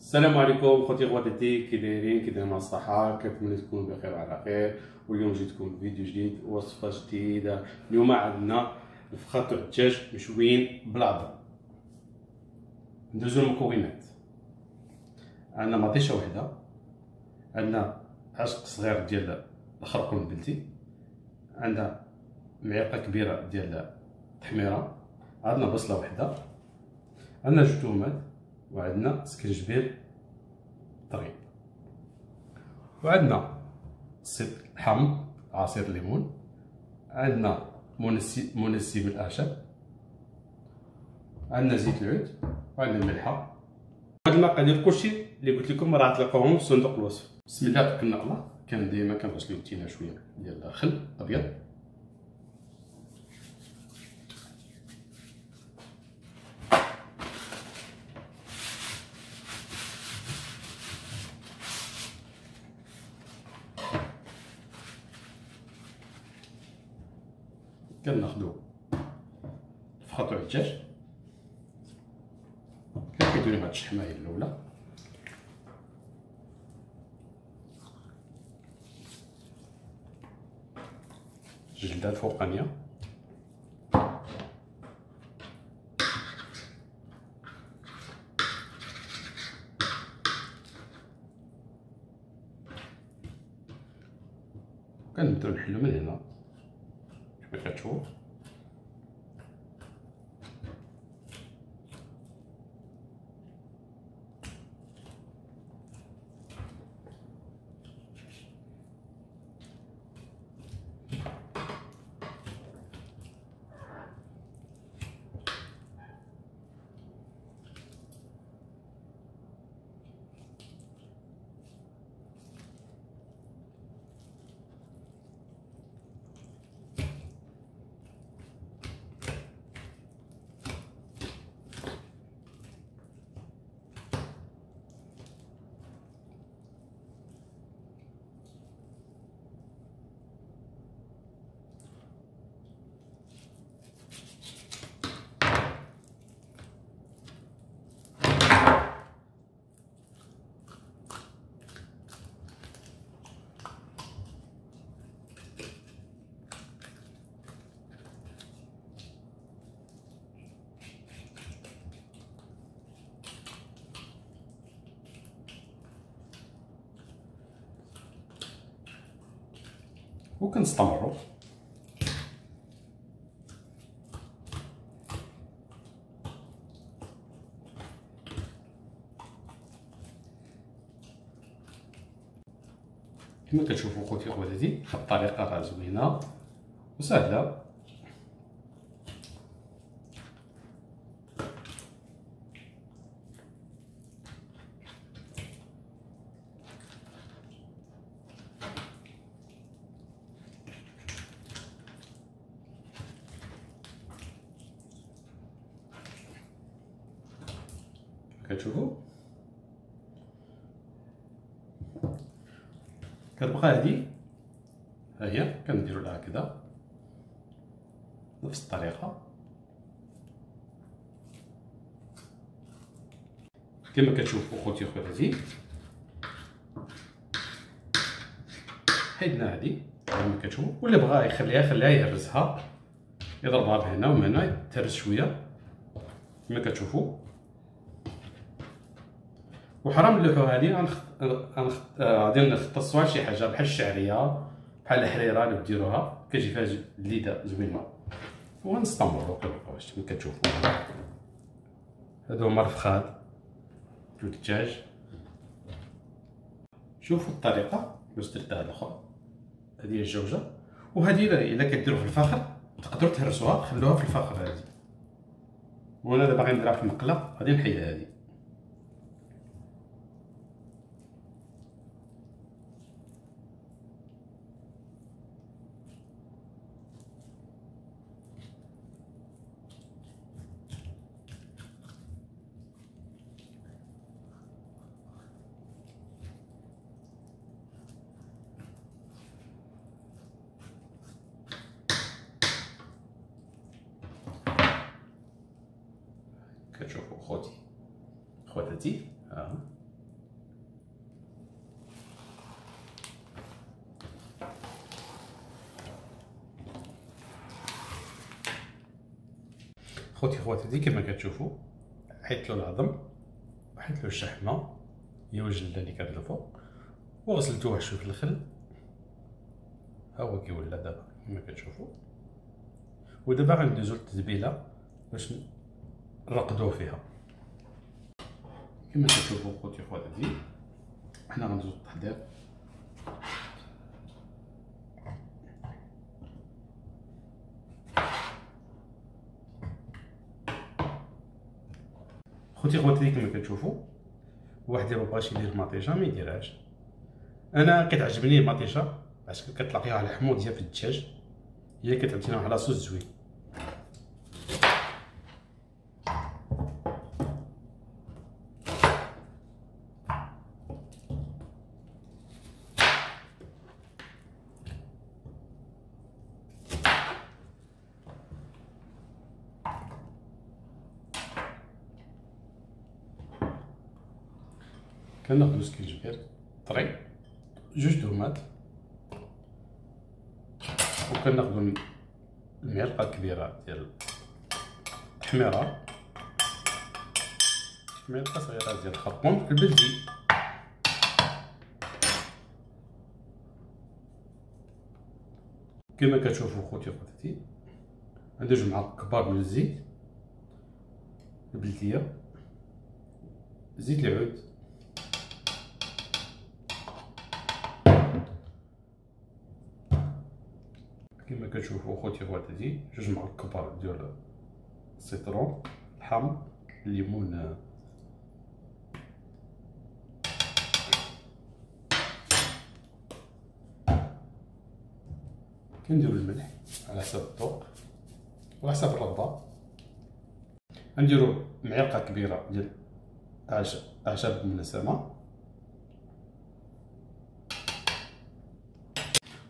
السلام عليكم خوتي خواتاتي كي دايرين كي دايرين الصحة كنتمنى تكونوا؟ بخير وعلى خير. واليوم جيتكم بفيديو جديد وصفة جديدة. اليوم عندنا الفخار الدجاج مشويين بالعظم ندوزو المكونات عندنا مطيشة وحدة. عندنا عشق صغير ديال الخرقوم البلتي. عندنا معلقة كبيرة ديال التحميرة. عندنا بصلة وحدة. عندنا جوج تومات. وعندنا سكرجبير طري. وعندنا صيد حم عصير ليمون عندنا منسي بالاعشاب عندنا زيت العود. وعندنا الملحة. هاد المقادير كلشي اللي قلت لكم راه تلقاوهم في صندوق الوصف. بسم الله توكلنا الله. كان ديما كنغسلو يدينا شوية ديال الخل ابيض الجلده الفوقانيه وكنستمروا كما كتشوفوا خوتي خواتاتي واحد الطريقة زوينه وسهلة. كتشوفوا؟ كتبقى هادي ها هي كنديروا لها هكذا نفس الطريقة. كما كتشوفوا خوتي خواتاتي حيدنا هادي كما كتشوفوا. واللي بغا يخليها خليها يهرسها. يضربها بهنا ومن تهرس شوية. كما كتشوفوا. وحرام نلوحو هادي غادي نختصوها لشي حاجة بحال الشعرية بحال الحريرة اللي ديروها كتجي فيها الليده زوينة. ونستمروا كنبقاو كما كتشوفوا. هادو هما الفخاد الدجاج. شوفوا الطريقة باش درت هاد الأخر. هي الجوجة. وهادي الا كديروا في الفخر تقدروا تهرسوها خلوها في الفخر هادي. وأنا دابا غنديرها في المقلة غادي نحيد هادي. تشوفوا خوتي. خواتاتي ها خوتي خواتاتي كما كتشوفوا حيت له العظم وحيت له الشحمة هي الجلده اللي كانت الفوق وغسلتوه شوية في الخل. ها هو كيولى دابا كما كتشوفوا. ودابا غندوزو للتتبيلة باش نرقدو فيها. كما كتشوفوا خوتي خواتاتي حنا غندوزو للتحضير خوتي خواتي كما كتشوفوا واحد اللي مبغاش يدير مطيشة ما يديرهاش. أنا كتعجبني المطيشه باش كتلاقيها على الحموض ديال في الدجاج. هي كتعطينا واحد لاصوص زوين. كناخدو سكينجبير طري جوج دومات. وكناخدو المعلقه الكبيرة ديال التحميره معلقه صغيرة ديال الخرطوم البلدي كما كتشوفوا خوتي وخواتاتي جوج معالق كبار من الزيت. البلدية. زيت العود. كتشوفوا خوتي خواتاتي جوج معالق كبار ديال السيترون الحامض الليمون كنديرو الملح على حساب الذوق وعلى حساب الرغبه نديرو معلقة كبيرة ديال أعشاب المنسمه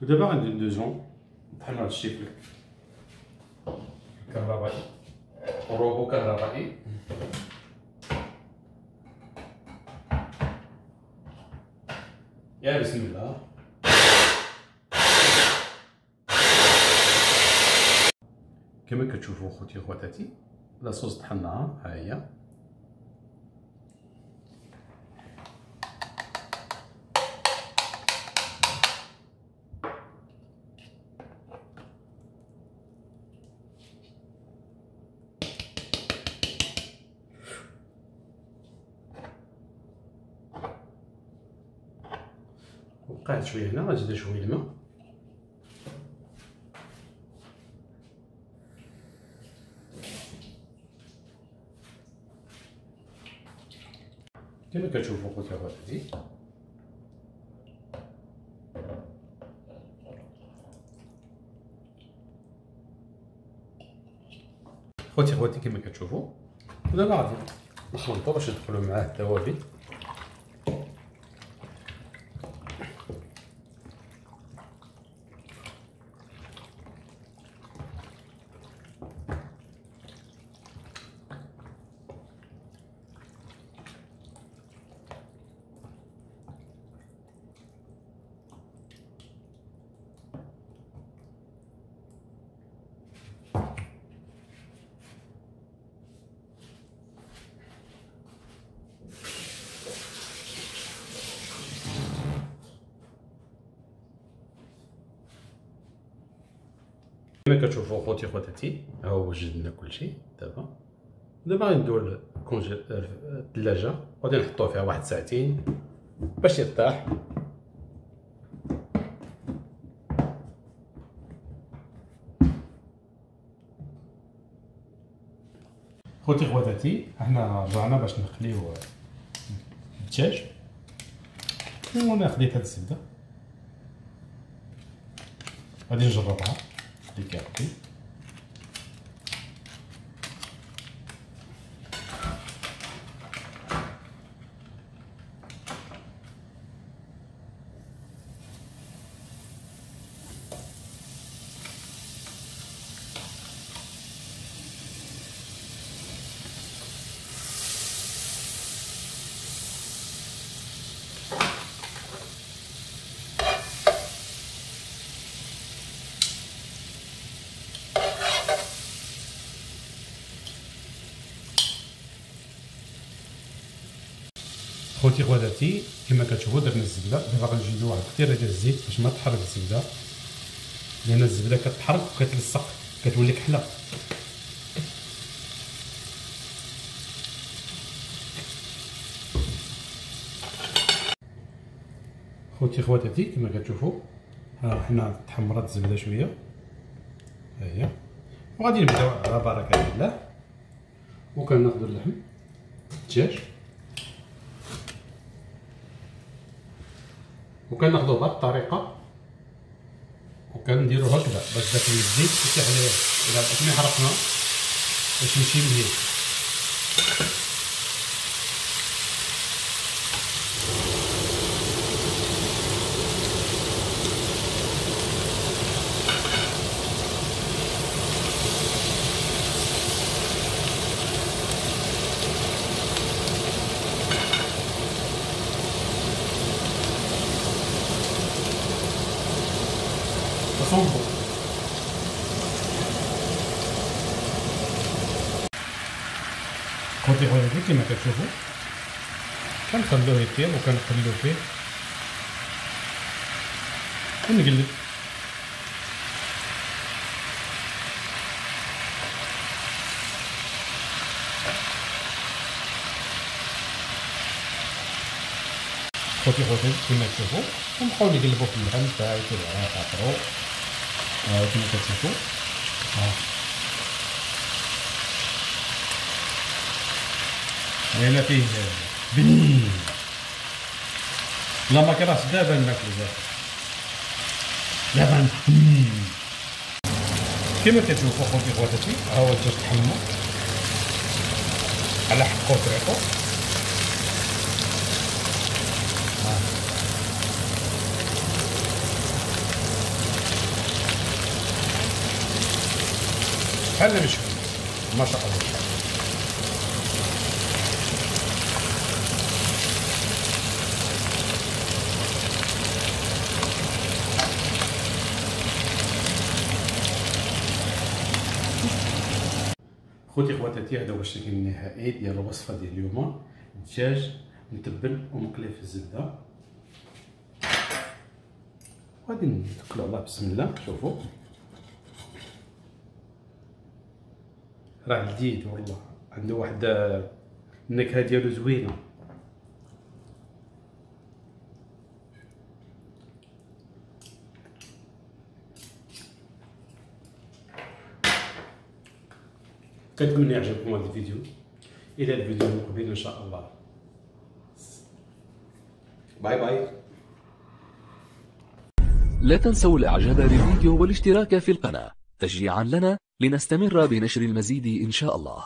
ودابا غندير ندوزو بحال هاد الشيء الكهربائي روبو كهربائي يا بسم الله. كما كتشوفوا خوتي خواتاتي لاصوص طحناها ها هي. وقعت شوية هنا غنزيد شوية الماء كما كتشوفوا خوتي خواتاتي خوتي خواتي كما كتشوفوا ودابا غادي نخلطو باش يدخلوا معاه التوابل كما كتشوفوا خوتي خواتاتي ها هو وجدنا كلشي دابا. دابا غندوي الثلاجة وغادي نحطوه فيها واحد ساعتين باش يرتاح خوتي خواتاتي حنا رجعنا باش نخليو الدجاج. وأنا خديت هاد الزبدة. غادي نجربها. écarté. خوتي خواتاتي كما كتشوفوا درنا الزبدة. دابا غنزيدو واحد القطيره ديال الزيت باش ما تحرق الزبدة. لأن الزبدة كتحرق وكتلصق كتولي كحلة. خوتي خواتاتي كما كتشوفوا ها حنا تحمرات الزبدة شوية. ها هي. وغادي نبداو على بركة الله. وكناخذوا اللحم الدجاج. وكناخذوه بهذه الطريقة وكنديرو هكذا. باش داك الزيت يسيح عليه إلى بقينا حرقنا باش يمشي مزيان خوتي خواتي كما كتشوفوا كنخلوه يطيب وكنقلو فيه ونقلب خوتي خوتي كما تشوفوا ونبقاو نقلبو في اللحم تاعي كيبغي خاطرو ها كما كتشوفوا هنا فيه. بنين. لا ما كرهش دابا ناكلو دابا كما كتشوفوا خوتي خواتاتي ها هو الدجاج تحمر على حقو طريقو بحال مشوي ما شاء الله. خوتي خواتاتي هذا هو الشكل النهائي ديال الوصفة ديال اليوم. دجاج متبل ومقلي في الزبدة. غادي نتكلوا الله بسم الله شوفوا. راه لذيذ والله عنده واحد النكهة ديالو زوينة. كنتمنى يعجبكم هذا الفيديو؟ إلى الفيديو المقبل إن شاء الله. باي باي. لا تنسوا الإعجاب بالفيديو والاشتراك في القناة تشجيعا لنا لنستمر بنشر المزيد إن شاء الله.